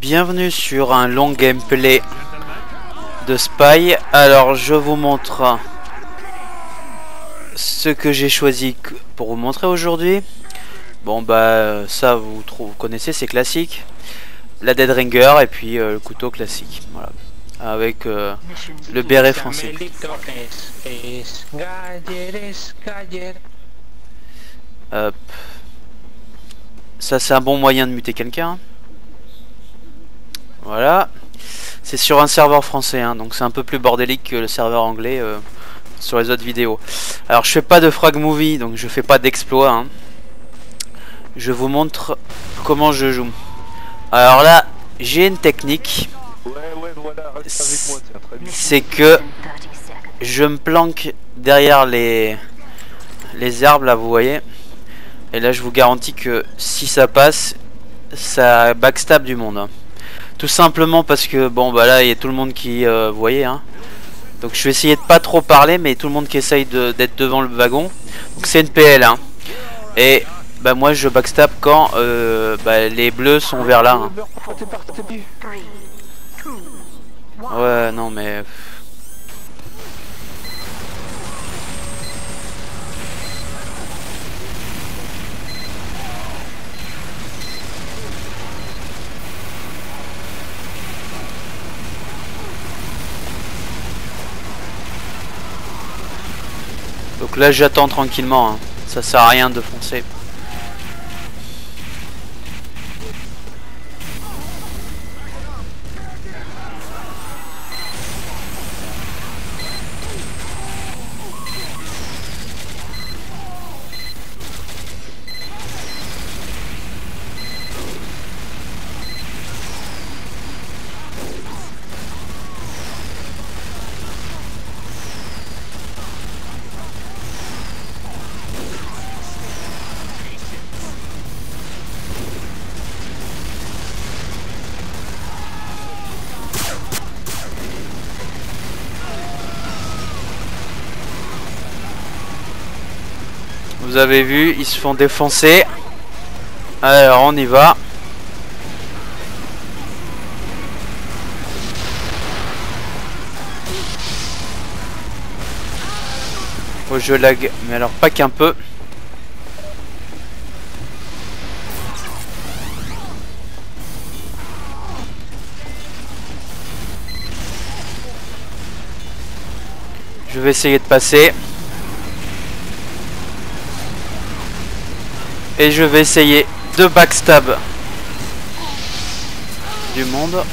Bienvenue sur un long gameplay de Spy. Alors je vous montre ce que j'ai choisi pour vous montrer aujourd'hui. Bon bah ça vous, connaissez, c'est classique. La Dead Ringer et puis euh, le couteau classique. Voilà. Avec euh, le béret français. Hop. Ça c'est un bon moyen de muter quelqu'un. Voilà. C'est sur un serveur français, hein, donc c'est un peu plus bordélique que le serveur anglais euh, sur les autres vidéos. Alors je fais pas de frag movie, donc je fais pas d'exploit. Hein. Je vous montre comment je joue. Alors là, j'ai une technique. C'est que je me planque derrière les, les arbres là, vous voyez. Et là, je vous garantis que si ça passe, ça backstab du monde. Tout simplement parce que, bon, bah là, il y a tout le monde qui, euh, vous voyez, hein. Donc je vais essayer de pas trop parler, mais tout le monde qui essaye d'être devant le wagon. Donc c'est une PL, hein. Et bah moi je backstab quand euh, bah, les bleus sont vers là. Hein. Ouais, non mais... Donc là j'attends tranquillement, hein. ça sert à rien de foncer. Avez vu, ils se font défoncer. Alors on y va. Oh je lag, mais alors pas qu'un peu. Je vais essayer de passer. Et je vais essayer de backstab du monde.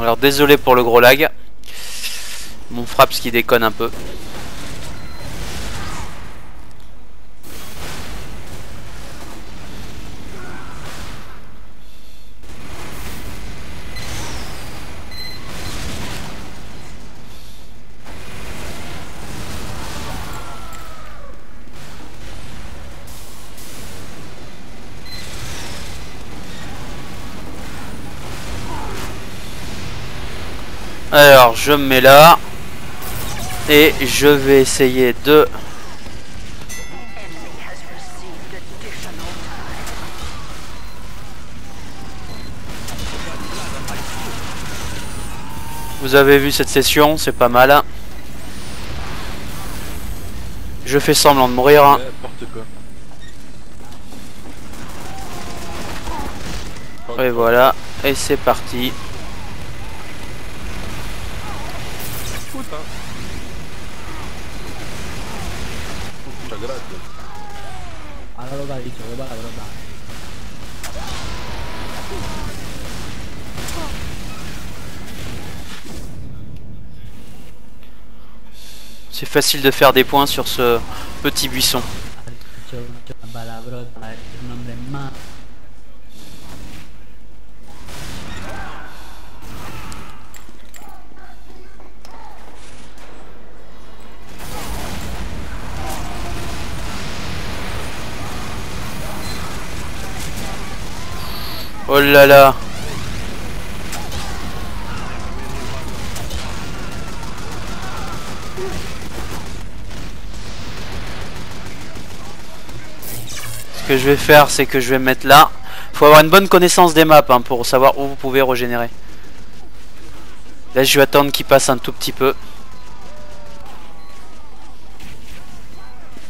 Alors désolé pour le gros lag. Mon frappe qui déconne un peu. Je me mets là et je vais essayer de Vous avez vu cette session, c'est pas mal. Je fais semblant de mourir. Et voilà, et c'est parti. C'est facile de faire des points sur ce petit buisson. Oh là là Ce que je vais faire, c'est que je vais mettre là. Faut avoir une bonne connaissance des maps hein, pour savoir où vous pouvez régénérer. Là, je vais attendre qu'il passe un tout petit peu.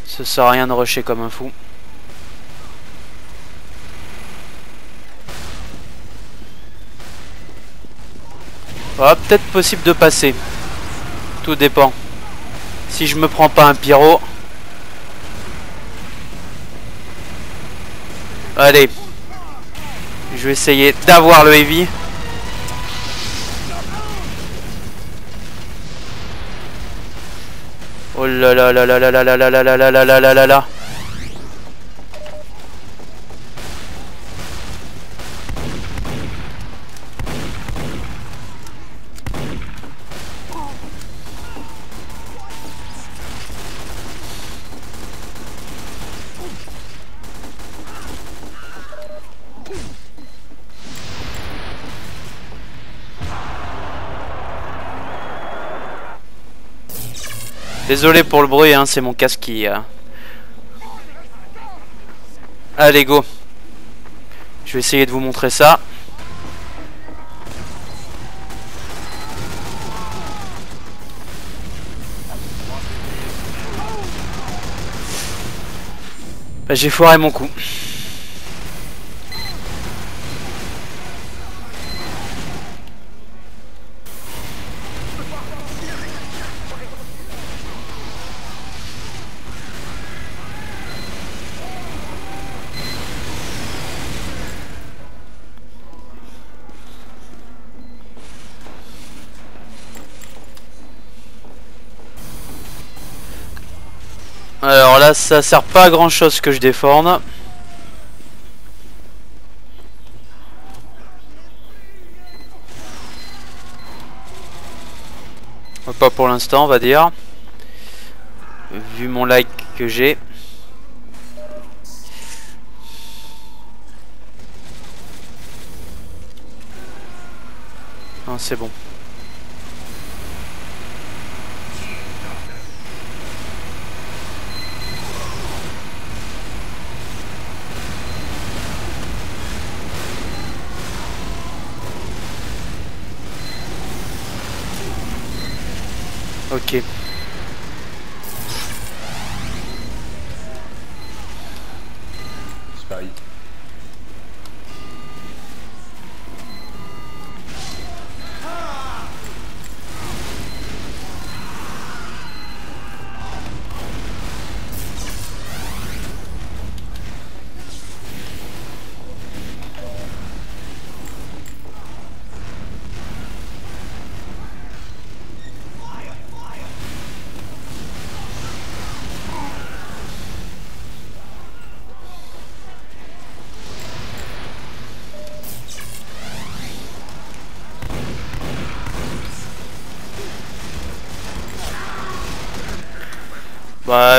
Ce sert à rien de rusher comme un fou. Oh, peut-être possible de passer. Tout dépend. Si je me prends pas un pyro. Allez. Je vais essayer d'avoir le heavy. Oh là là là là là là là là là là là là là là là Désolé pour le bruit, hein, c'est mon casque qui... Euh... Allez, go. Je vais essayer de vous montrer ça. Bah, J'ai foiré mon coup. Alors là, ça sert pas à grand chose que je déforme. Pas pour l'instant, on va dire. Vu mon like que j'ai. c'est bon. Ok.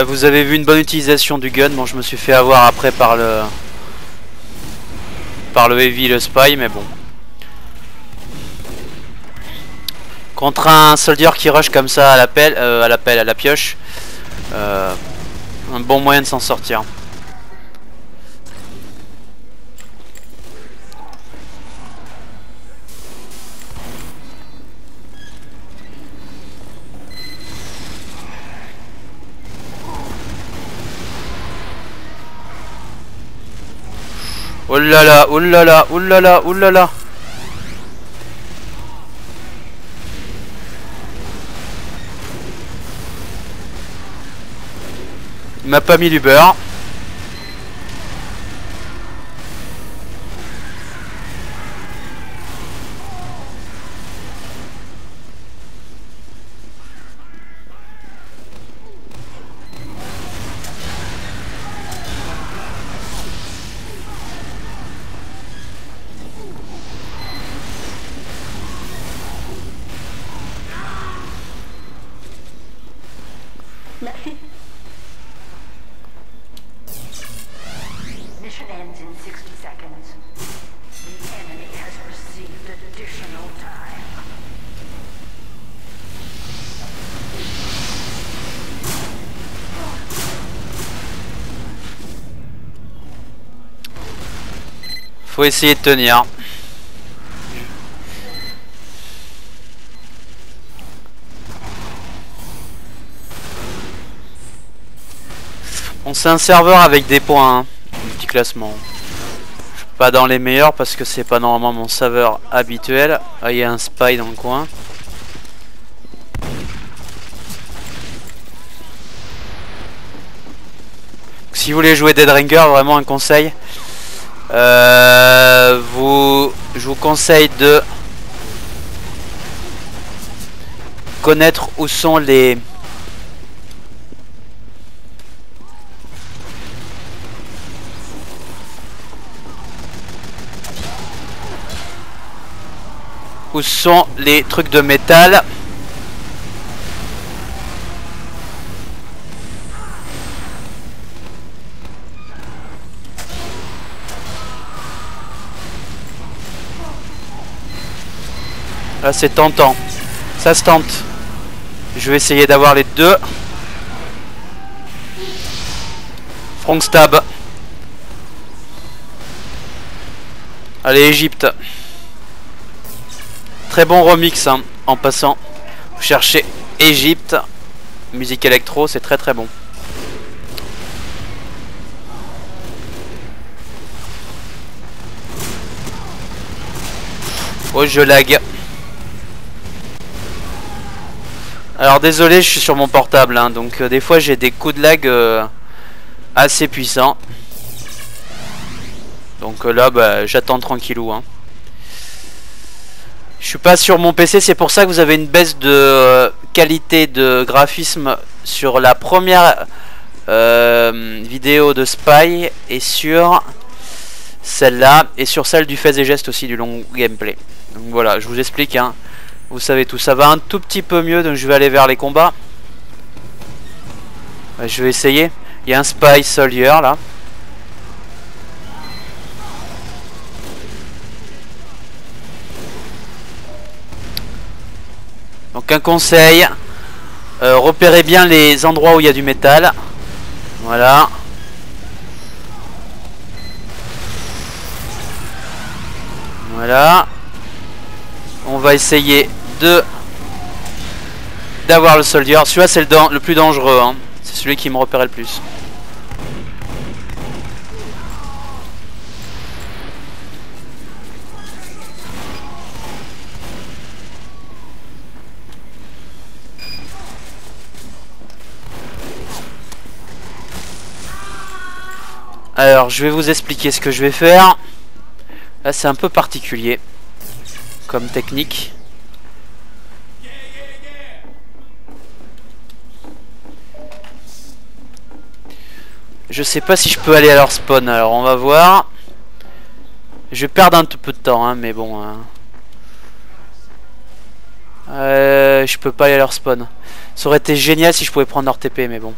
Vous avez vu une bonne utilisation du gun. Bon, je me suis fait avoir après par le par le heavy, le spy, mais bon. Contre un soldier qui rush comme ça à l'appel, euh, à l'appel, à la pioche, euh, un bon moyen de s'en sortir. Oh là là, oh. Il m'a pas mis du beurre. Faut essayer de tenir. On c'est un serveur avec des points, hein. petit classement. Pas dans les meilleurs parce que c'est pas normalement mon serveur habituel. Ah, il y a un spy dans le coin. Si vous voulez jouer Dead Ringer, vraiment un conseil. Euh, vous, je vous conseille de connaître où sont les où sont les trucs de métal Là c'est tentant. Ça se tente. Je vais essayer d'avoir les deux. Front stab. Allez Égypte. Très bon remix hein, en passant. Vous cherchez Égypte. Musique électro, c'est très très bon. Oh je lag. Alors désolé, je suis sur mon portable, hein, donc euh, des fois j'ai des coups de lag euh, assez puissants. Donc euh, là, bah, j'attends tranquillou. Hein. Je suis pas sur mon PC, c'est pour ça que vous avez une baisse de qualité de graphisme sur la première vidéo de Spy et sur celle-là et sur celle du fait et geste aussi du long gameplay. Donc voilà, je vous explique. Hein. Vous savez tout, ça va un tout petit peu mieux, donc je vais aller vers les combats. Je vais essayer. Il y a un Spy Soldier là. Donc un conseil, euh, repérez bien les endroits où il y a du métal. Voilà. Voilà. On va essayer de d'avoir le soldier. Celui-là c'est le, plus dangereux. Hein. C'est celui qui me repérait le plus. Alors, je vais vous expliquer ce que je vais faire. Là, c'est un peu particulier comme technique. Je sais pas si je peux aller à leur spawn, alors on va voir. Je vais perdre un tout peu de temps, hein, mais bon. Hein. Euh, je peux pas aller à leur spawn. Ça aurait été génial si je pouvais prendre leur TP, mais bon.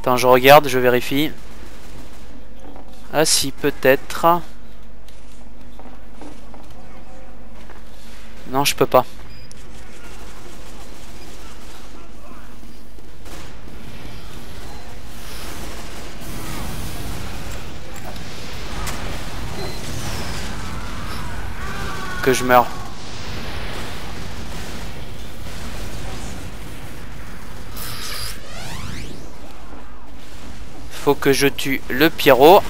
Attends, je regarde, je vérifie. Ah si, peut-être. Non, je peux pas. Que je meurs. Faut que je tue le pyro.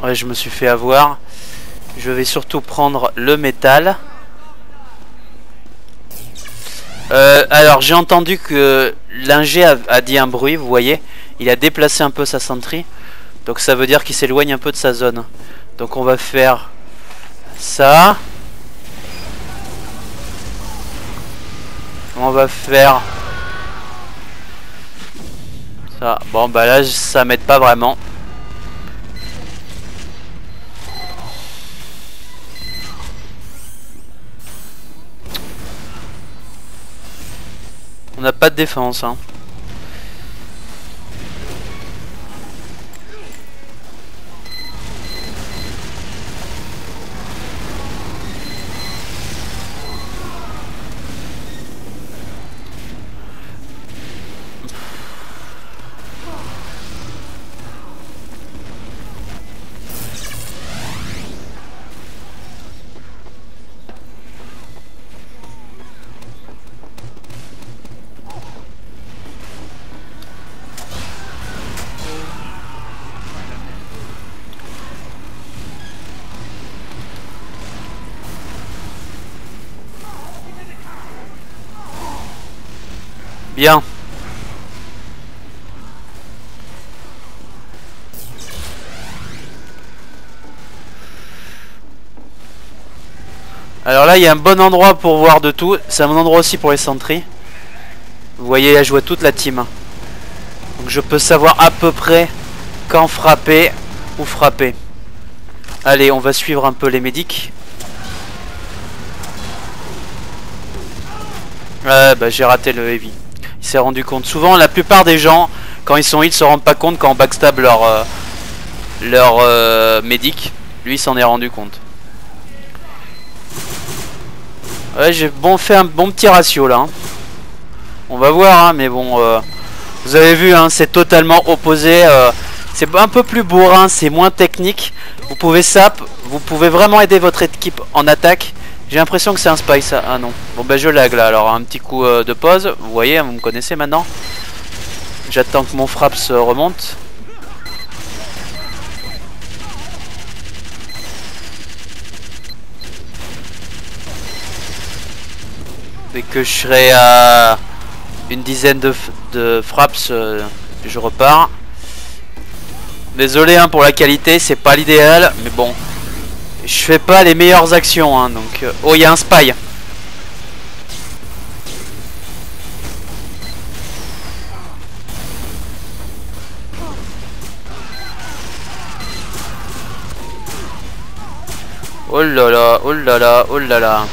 Ouais, je me suis fait avoir. Je vais surtout prendre le métal. Euh, alors, j'ai entendu que l'ingé a, dit un bruit, vous voyez. Il a déplacé un peu sa sentry. Donc ça veut dire qu'il s'éloigne un peu de sa zone. Donc on va faire ça. On va faire ça. Bon bah là ça m'aide pas vraiment. On n'a pas de défense. Hein. Alors là, il y a un bon endroit pour voir de tout. C'est un bon endroit aussi pour les sentries. Vous voyez, là, je vois toute la team. Donc je peux savoir à peu près quand frapper ou frapper. Allez, on va suivre un peu les médics. Ouais, bah j'ai raté le heavy. Il s'est rendu compte. Souvent, la plupart des gens, quand ils sont hits, se rendent pas compte quand on backstab leur, euh, leur euh, médic. Lui, s'en est rendu compte. Ouais, j'ai bon fait un bon petit ratio là. Hein. On va voir, hein, mais bon, euh, vous avez vu, hein, c'est totalement opposé. C'est un peu plus bourrin, c'est moins technique. Vous pouvez sap, vous pouvez vraiment aider votre équipe en attaque. J'ai l'impression que c'est un spy ça. Ah non. Bon ben je lag là, alors un petit coup euh, de pause. Vous voyez, vous me connaissez maintenant. J'attends que mon frappe se remonte. Dès que je serai à une dizaine de, frappes, euh, je repars. Désolé hein, pour la qualité, c'est pas l'idéal, mais bon. Je fais pas les meilleures actions, hein, donc... Euh, oh, il y a un spy Oh là là, oh là là, oh là là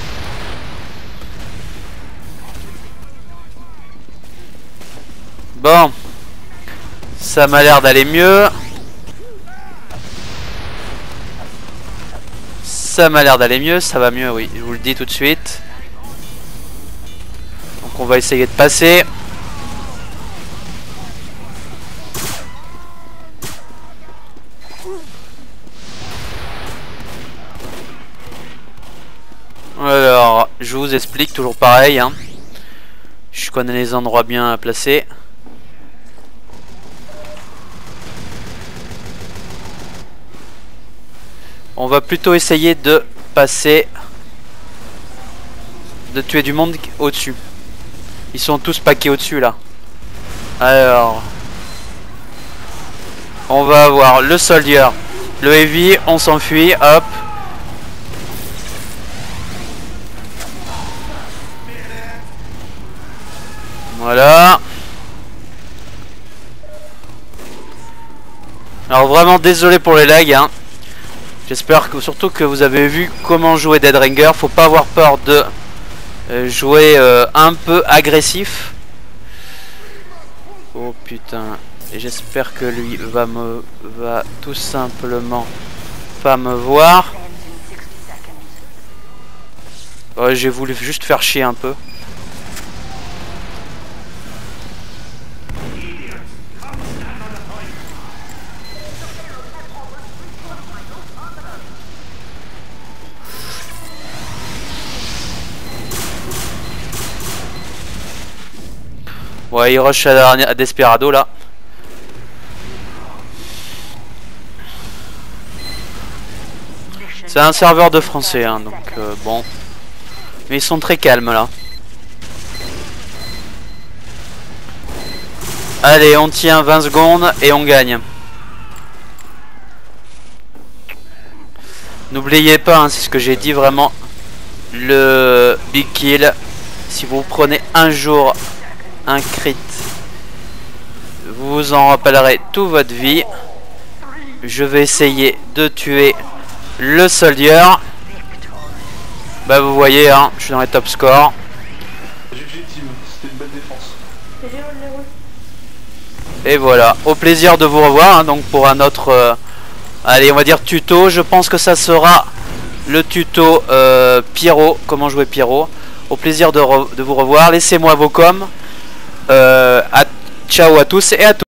Bon. Ça m'a l'air d'aller mieux. Ça m'a l'air d'aller mieux, ça va mieux, oui, je vous le dis tout de suite. Donc on va essayer de passer. Alors, je vous explique, toujours pareil. Hein. Je connais les endroits bien placés. On va plutôt essayer de passer... De tuer du monde au-dessus. Ils sont tous paqués au-dessus là. Alors... On va avoir le soldier. Le heavy, on s'enfuit, hop. Voilà. Alors vraiment désolé pour les lags hein. J'espère que surtout que vous avez vu comment jouer Dead Ringer. Faut pas avoir peur de euh, jouer euh, un peu agressif. Oh putain. J'espère que lui va me va tout simplement pas me voir. J'ai voulu juste faire chier un peu. Ouais, il rush à, Desperado là. C'est un serveur de français, hein, donc euh, bon. Mais ils sont très calmes là. Allez, on tient 20 secondes et on gagne. N'oubliez pas, hein, c'est ce que j'ai dit vraiment, le big kill. Si vous prenez un jour un crit. Vous vous en rappellerez toute votre vie. Je vais essayer de tuer le soldier. Bah vous voyez, hein, je suis dans les top scores. Et voilà, au plaisir de vous revoir, hein, donc pour un autre, euh, allez on va dire tuto, je pense que ça sera le tuto euh, Pyro, comment jouer Pyro. Au plaisir de, de vous revoir, laissez-moi vos coms. Euh, à, ciao à tous et à tous.